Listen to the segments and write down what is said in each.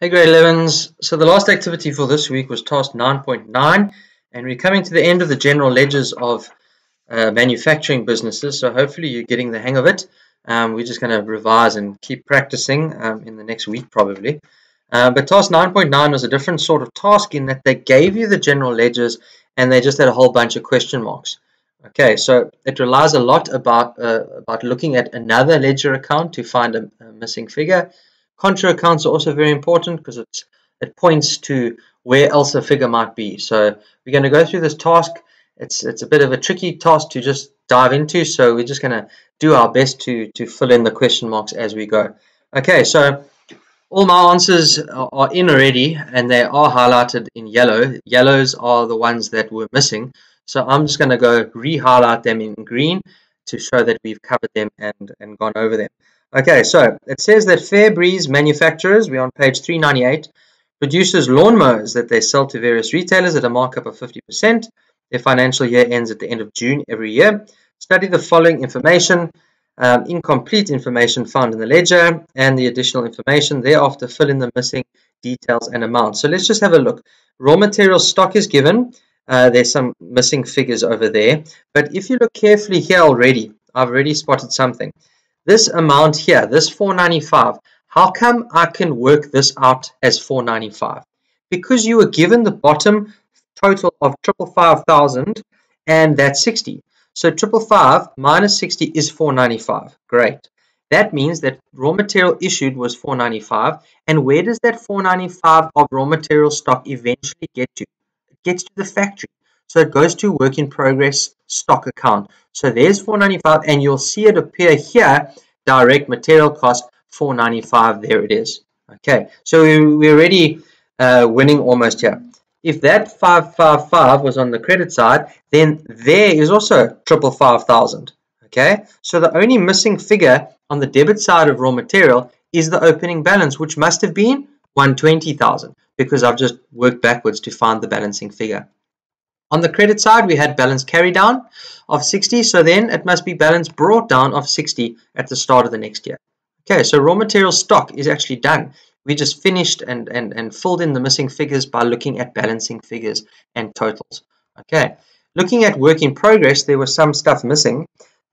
Hey grade 11s, so the last activity for this week was task 9.9 and we're coming to the end of the general ledgers of uh, manufacturing businesses so hopefully you're getting the hang of it. Um, we're just going to revise and keep practicing um, in the next week probably. Uh, but task 9.9 was a different sort of task in that they gave you the general ledgers and they just had a whole bunch of question marks. Okay, so it relies a lot about, uh, about looking at another ledger account to find a, a missing figure Contra accounts are also very important because it's it points to where else a figure might be. So we're going to go through this task. It's it's a bit of a tricky task to just dive into, so we're just going to do our best to to fill in the question marks as we go. Okay, so all my answers are in already and they are highlighted in yellow. Yellows are the ones that were missing. So I'm just going to go re-highlight them in green to show that we've covered them and, and gone over them. Okay, so it says that Fairbreeze manufacturers, we're on page 398, produces lawnmowers that they sell to various retailers at a markup of 50%. Their financial year ends at the end of June every year. Study the following information, um, incomplete information found in the ledger, and the additional information. Thereafter, fill in the missing details and amounts. So let's just have a look. Raw material stock is given. Uh, there's some missing figures over there. But if you look carefully here already, I've already spotted something. This amount here, this 495, how come I can work this out as 495? Because you were given the bottom total of triple five thousand, and that's 60. So triple five minus 60 is 495. Great. That means that raw material issued was 495. And where does that 495 of raw material stock eventually get to? Gets to the factory. So it goes to work in progress stock account. So there's 495 and you'll see it appear here, direct material cost 495, there it is. Okay, so we're already uh, winning almost here. If that 555 was on the credit side, then there is also triple five thousand. Okay, so the only missing figure on the debit side of raw material is the opening balance, which must have been 120,000 because I've just worked backwards to find the balancing figure. On the credit side, we had balance carry down of 60, so then it must be balance brought down of 60 at the start of the next year. Okay, so raw material stock is actually done. We just finished and, and, and filled in the missing figures by looking at balancing figures and totals. Okay, looking at work in progress, there was some stuff missing.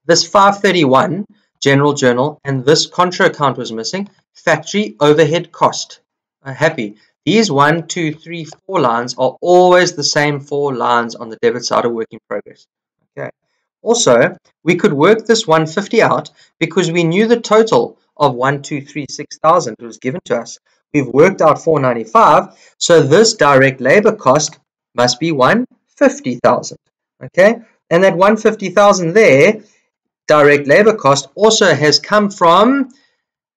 This 531 general journal and this contra account was missing. Factory overhead cost. Uh, happy. These one, two, three, four lines are always the same four lines on the debit side of work in progress. Okay. Also, we could work this 150 out because we knew the total of 1236,000 was given to us. We've worked out 495, so this direct labor cost must be 150,000. Okay, and that 150,000 there, direct labor cost, also has come from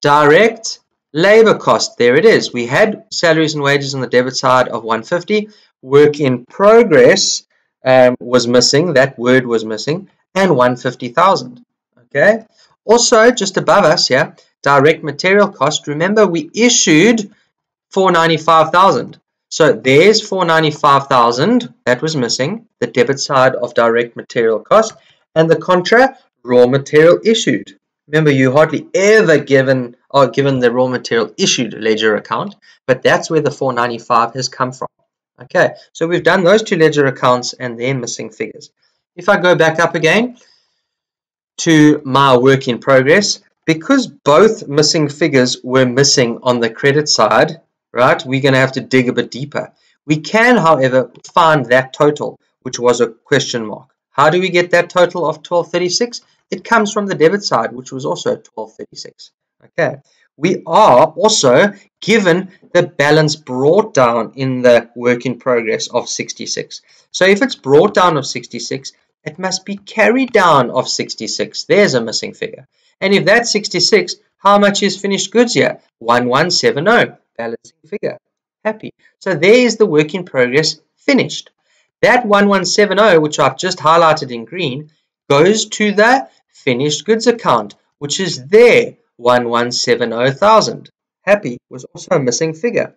direct Labor cost, there it is. We had salaries and wages on the debit side of 150. Work in progress um, was missing. That word was missing. And 150,000. Okay. Also, just above us here, direct material cost. Remember, we issued 495,000. So there's 495,000 that was missing, the debit side of direct material cost, and the contra raw material issued. Remember, you hardly ever given or given the raw material issued ledger account, but that's where the 495 has come from. Okay, so we've done those two ledger accounts and their missing figures. If I go back up again to my work in progress, because both missing figures were missing on the credit side, right, we're going to have to dig a bit deeper. We can, however, find that total, which was a question mark. How do we get that total of 1236? It comes from the debit side, which was also 1236. Okay, we are also given the balance brought down in the work in progress of 66. So if it's brought down of 66, it must be carried down of 66. There's a missing figure. And if that's 66, how much is finished goods here? 1170, balancing figure. Happy. So there is the work in progress finished. That 1170, which I've just highlighted in green, goes to the finished goods account, which is there, 1170,000. Happy was also a missing figure.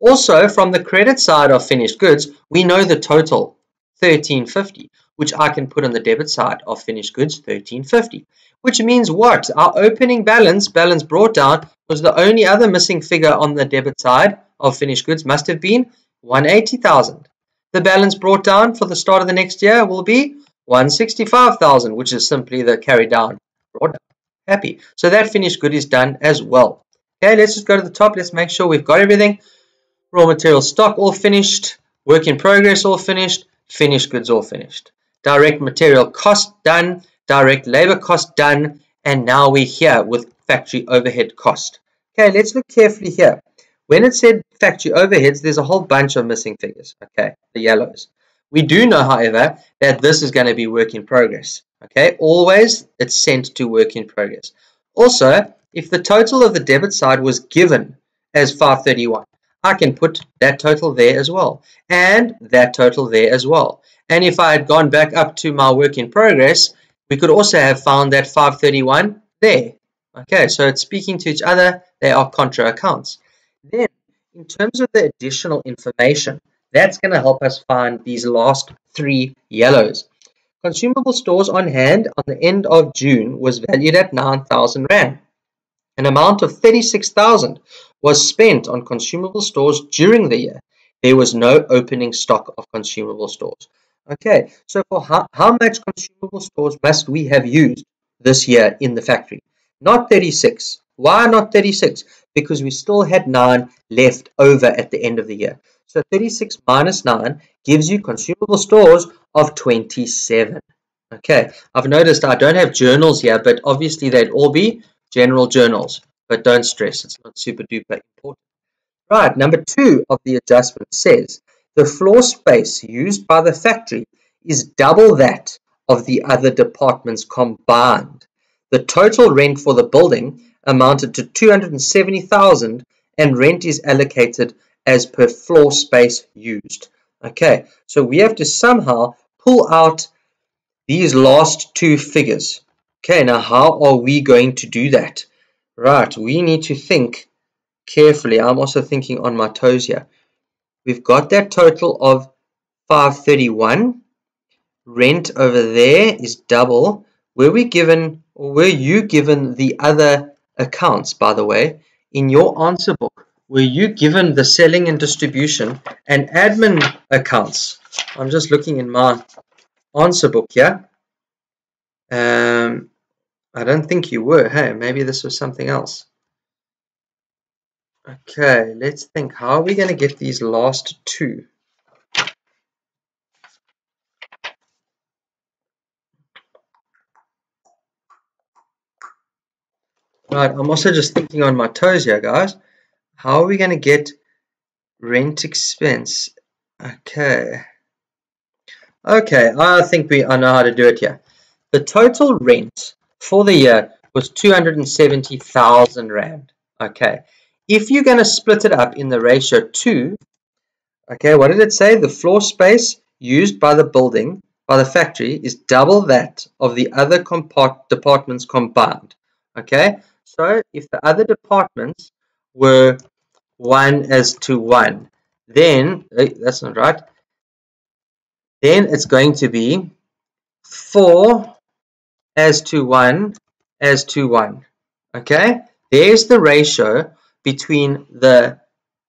Also, from the credit side of finished goods, we know the total, 1350. which I can put on the debit side of finished goods 1350. Which means what? Our opening balance, balance brought down, was the only other missing figure on the debit side of finished goods must have been 180,000. The balance brought down for the start of the next year will be 165,000, which is simply the carry down brought down. Happy. So that finished good is done as well. Okay, let's just go to the top. Let's make sure we've got everything. Raw material stock all finished. Work in progress all finished. Finished goods all finished. Direct material cost done. Direct labor cost done. And now we're here with factory overhead cost. Okay, let's look carefully here. When it said factory overheads, there's a whole bunch of missing figures. Okay, the yellows. We do know, however, that this is going to be work in progress. Okay, always it's sent to work in progress. Also, if the total of the debit side was given as 531, I can put that total there as well, and that total there as well. And if I had gone back up to my work in progress, we could also have found that 531 there. Okay, so it's speaking to each other. They are contra accounts. Then, in terms of the additional information, that's going to help us find these last three yellows. Consumable stores on hand on the end of June was valued at 9,000 Rand. An amount of 36,000 was spent on consumable stores during the year. There was no opening stock of consumable stores. Okay, so for how, how much consumable stores must we have used this year in the factory? Not 36. Why not 36? Because we still had 9 left over at the end of the year. So 36 minus 9 gives you consumable stores of 27. Okay, I've noticed I don't have journals here, but obviously they'd all be general journals. But don't stress, it's not super duper important. Right, number two of the adjustment says the floor space used by the factory is double that of the other departments combined. The total rent for the building amounted to 270,000 and rent is allocated as per floor space used. Okay, so we have to somehow pull out these last two figures. Okay, now how are we going to do that? Right, we need to think carefully. I'm also thinking on my toes here. We've got that total of 531. Rent over there is double. Were we given, or were you given the other accounts, by the way, in your answer book? Were you given the selling and distribution and admin accounts? I'm just looking in my answer book here. Um, I don't think you were. Hey, maybe this was something else. Okay, let's think. How are we going to get these last two? Right, I'm also just thinking on my toes here, guys. How are we going to get rent expense? Okay. Okay, I think we I know how to do it here. The total rent for the year was 270,000 Rand. Okay. If you're going to split it up in the ratio 2, okay, what did it say? The floor space used by the building, by the factory, is double that of the other departments combined. Okay, so if the other departments were 1 as to 1. Then, eh, that's not right. Then it's going to be 4 as to 1 as to 1. Okay? There's the ratio between the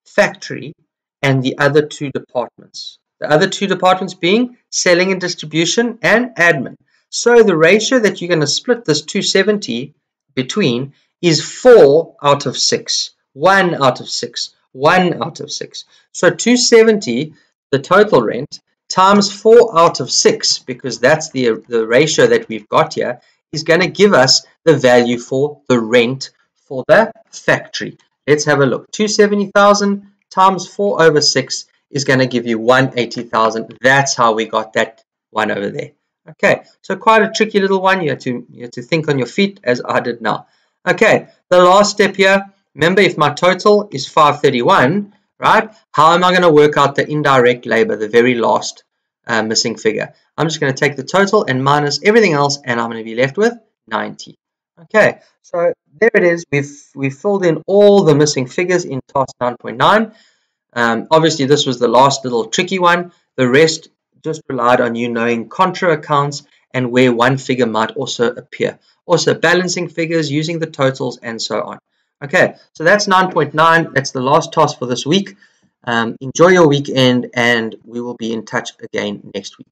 factory and the other two departments. The other two departments being selling and distribution and admin. So the ratio that you're going to split this 270 between is 4 out of 6. 1 out of 6. 1 out of 6. So 270, the total rent, times 4 out of 6, because that's the, the ratio that we've got here, is going to give us the value for the rent for the factory. Let's have a look. 270,000 times 4 over 6 is going to give you 180,000. That's how we got that one over there. Okay, so quite a tricky little one. You have to, you have to think on your feet as I did now. Okay, the last step here, remember if my total is 531, right, how am I going to work out the indirect labor, the very last uh, missing figure? I'm just going to take the total and minus everything else, and I'm going to be left with 90. Okay, so there it is. We've, we've filled in all the missing figures in task 9.9. Um, obviously, this was the last little tricky one. The rest, just relied on you knowing contra accounts and where one figure might also appear. Also balancing figures, using the totals, and so on. Okay, so that's 9.9. That's the last task for this week. Um, enjoy your weekend, and we will be in touch again next week.